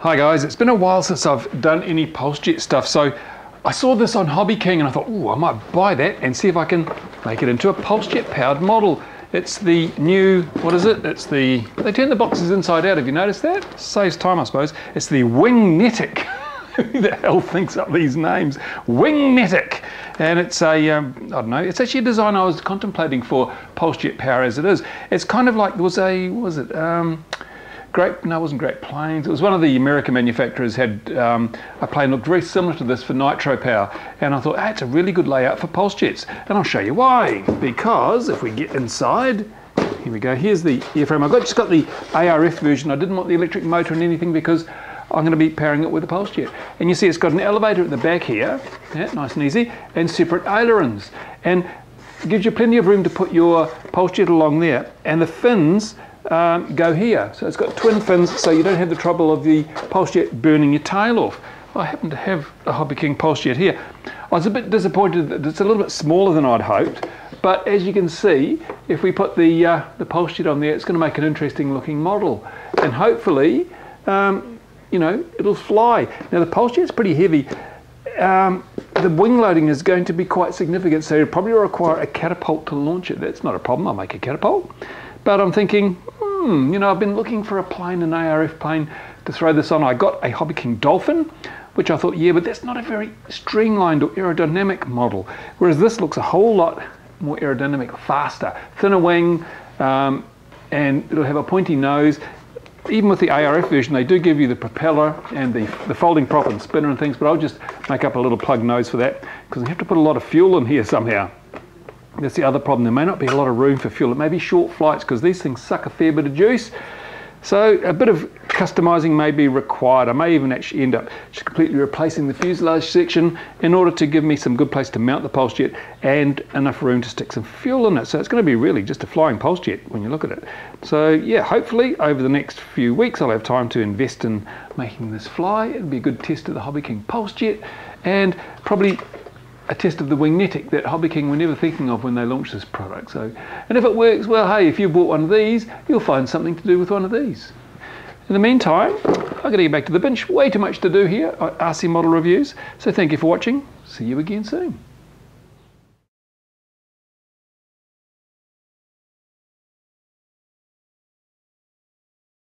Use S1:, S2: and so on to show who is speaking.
S1: Hi guys, it's been a while since I've done any PulseJet stuff, so I saw this on Hobby King and I thought, oh, I might buy that and see if I can make it into a PulseJet powered model. It's the new, what is it? It's the, they turn the boxes inside out, have you noticed that? Saves time, I suppose. It's the Wingnetic. Who the hell thinks up these names? Wingnetic. And it's a, um, I don't know, it's actually a design I was contemplating for PulseJet Power as it is. It's kind of like, there was a, what was it? Um, Great, no, it wasn't Great Plains. It was one of the American manufacturers had um, a plane looked very similar to this for nitro power, and I thought, ah, it's a really good layout for pulse jets, and I'll show you why. Because if we get inside, here we go. Here's the airframe. I've got, just got the ARF version. I didn't want the electric motor and anything because I'm going to be powering it with a pulse jet. And you see it's got an elevator at the back here, yeah, nice and easy, and separate ailerons. And gives you plenty of room to put your pulse jet along there. And the fins um, go here. So it's got twin fins, so you don't have the trouble of the pulse jet burning your tail off. I happen to have a Hobby King pulse jet here. I was a bit disappointed that it's a little bit smaller than I'd hoped, but as you can see, if we put the, uh, the pulse jet on there, it's going to make an interesting looking model. And hopefully, um, you know, it'll fly. Now the pulse jet's pretty heavy. Um, the wing loading is going to be quite significant, so it'll probably require a catapult to launch it. That's not a problem, I'll make a catapult. But I'm thinking, hmm, you know, I've been looking for a plane, an ARF plane to throw this on. I got a Hobby King Dolphin, which I thought, yeah, but that's not a very streamlined or aerodynamic model. Whereas this looks a whole lot more aerodynamic, faster, thinner wing, um, and it'll have a pointy nose. Even with the ARF version, they do give you the propeller and the, the folding prop and spinner and things, but I'll just make up a little plug nose for that because I have to put a lot of fuel in here somehow. That's the other problem. There may not be a lot of room for fuel. It may be short flights because these things suck a fair bit of juice. So a bit of customizing may be required. I may even actually end up just completely replacing the fuselage section in order to give me some good place to mount the pulse jet and enough room to stick some fuel in it. So it's going to be really just a flying pulse jet when you look at it. So yeah, hopefully over the next few weeks I'll have time to invest in making this fly. It'll be a good test of the Hobby King pulse jet and probably a test of the Wingnetic that Hobby King were never thinking of when they launched this product. So, and if it works, well, hey, if you bought one of these, you'll find something to do with one of these. In the meantime, I've got to get back to the bench. Way too much to do here at RC Model Reviews. So thank you for watching. See you again soon.